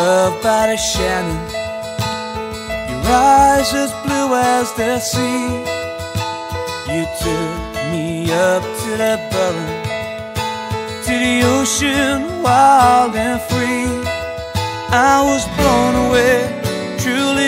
love by the Shannon. Your eyes as blue as the sea. You took me up to the Burren, to the ocean, wild and free. I was blown away, truly